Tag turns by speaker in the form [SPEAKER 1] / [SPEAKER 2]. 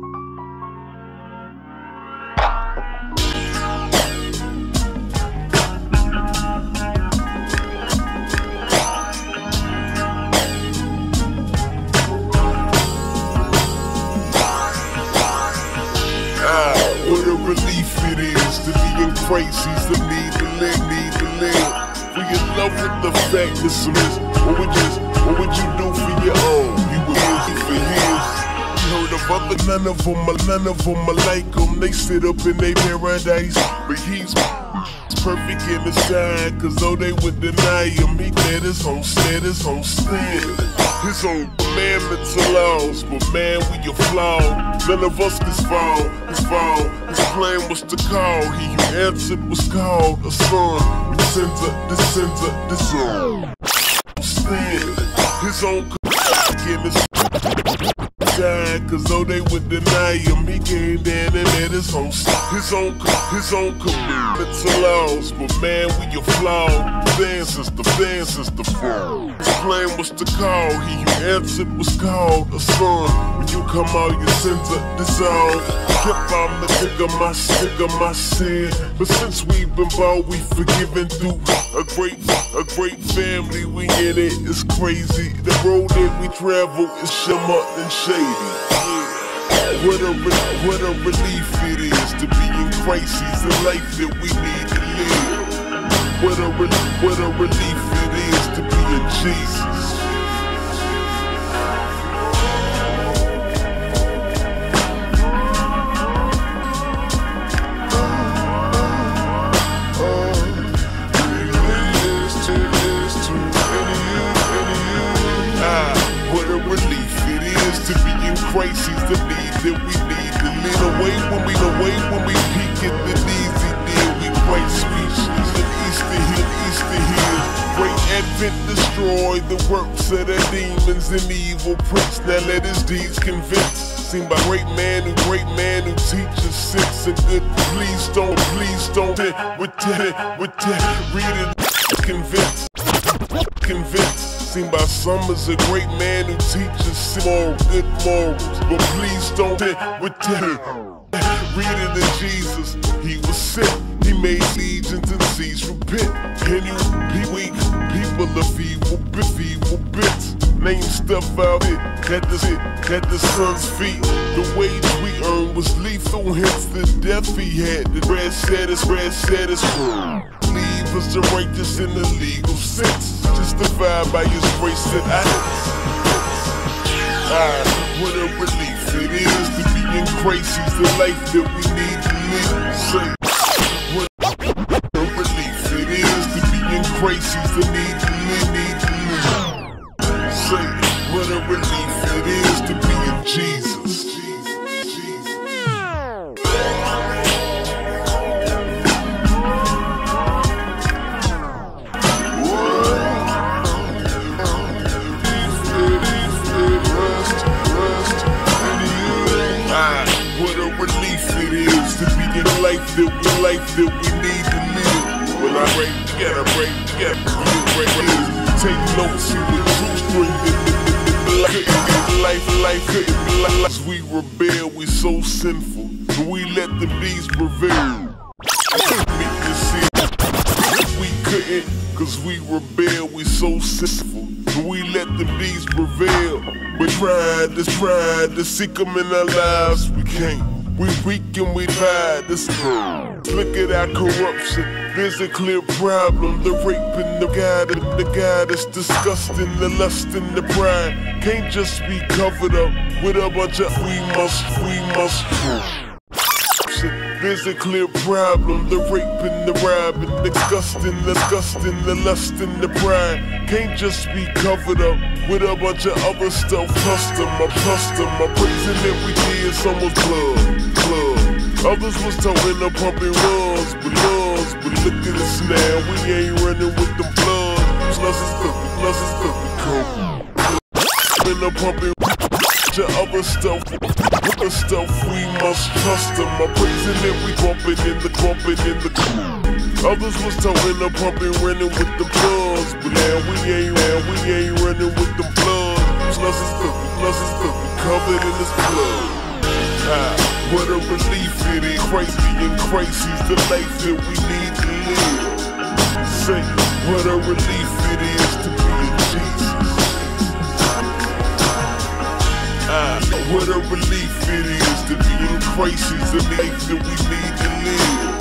[SPEAKER 1] Ah, what a relief it is to be in Christ, it's, to need to live, need to live. We in love with the fact that some is, what would you, what would you do for your own? You would easy for years. Heard of other, none of them, none of them like them. They sit up in their paradise, but he's perfect in the side, cause though they would deny him, he dead his own stead, his own stand. His own commandments and laws, but man, we are flawed. None of us can fall, his fall. His plan was to call, he who answered was called a son. Descends descends descends. Stand his own commandments died, cause though they would deny him, he came down and had his own, his own, his own commitments and laws. But man, we are flawed. The sister, fan sister, fall. His plan was to call, he answered was called a son. When you come out, your sins are dissolved. Kept on the of my sick of my sin. But since we've been bought, we forgiven through a great, a great family. We in it, it's crazy. The road that we travel is shimmer and shady. What a, re- what a relief it is to be in Christ, it's, the life that we need to live. What a, re- what a relief it is to be in Jesus. Advent destroy the works of the demons and evil prince. Now let his deeds convince. Seen by great man who great man who teaches sense and good. Please don't, please don't with that, with that. Read it, convince, convince. Seen by some as a great man who teaches moral, good morals. But please don't with. Read it in Jesus, he was sick. He made legions and seas repent. And you, he weak, people of evil, bit, evil bits. Name stuff out it, at the, at the sun's feet. The wage we earned was lethal, hence the death he had. The red said his red said his Leave us the righteous in the legal sense. Justified by his grace and acts. Ah, what a relief it is to be in Christ, it's, the life that we need to live. Say, a relief it is to be in Christ, it's, the need to live, need to live. Say, what a relief it is to be in. Jesus, that we life that we need to live. When I break together, break together, you break it. Take notes, see what truth bring life, life be life. As we rebel, we so sinful, and we let the beast prevail. We couldn't, cause we rebel, we so sinful, and we let the beast prevail. We tried to tried to seek them in our lives, we can't. We weak and we lie. This look at our corruption. There's a clear problem. The rape and the God, the God is disgusting. The lust and the pride can't just be covered up with a bunch of we must, we must. There's a clear problem. The rape and the robbing, the disgusting, the disgusting, the lust and the pride can't just be covered up with a bunch of other stuff. Custom, my custom, my praising every day is almost club, club. Others was talking the pumping runs, but runs, but look at us now. We ain't running with them bloods. Plus it's cooking, plus it's cooking, come. In the pumping bunch of other stuff. Other stuff we must trust them. I'm praising it, we bumping in the crumpet in the crew. Others was toting up, pumping, running with the plugs. But now we ain't, now we ain't running with the plugs. Plus it's cooking, plus it's cooking, covered in this blood. Ah, what a relief it is. Crazy and crazy's the life that we need to live. Say, what a relief it is. What a relief it is to be in the crisis, the life that we need to live.